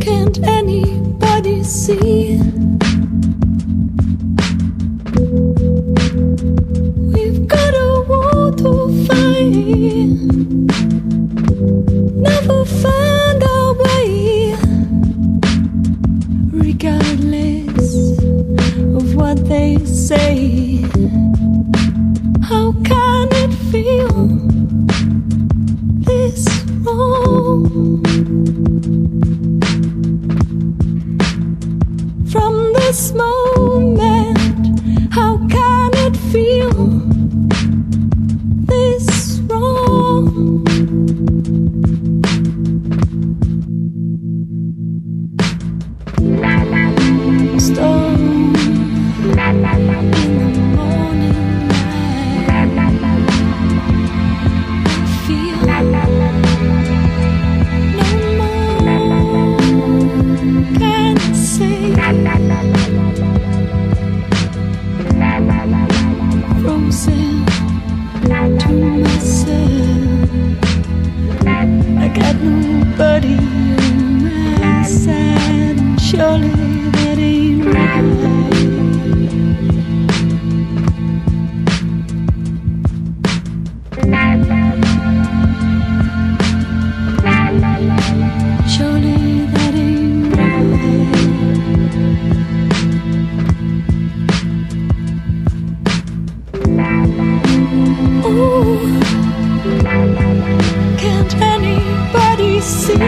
Can't anybody see? We've got a war to fight. smoke. I see.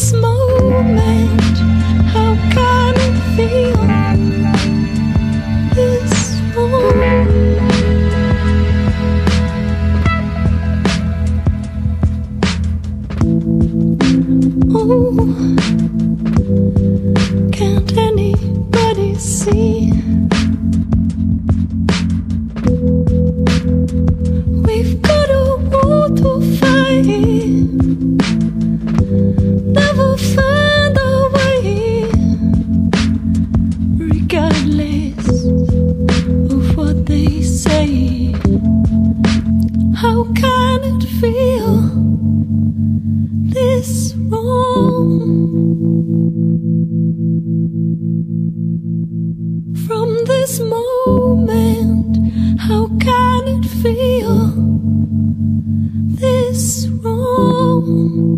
small How can it feel this wrong? From this moment, how can it feel this wrong?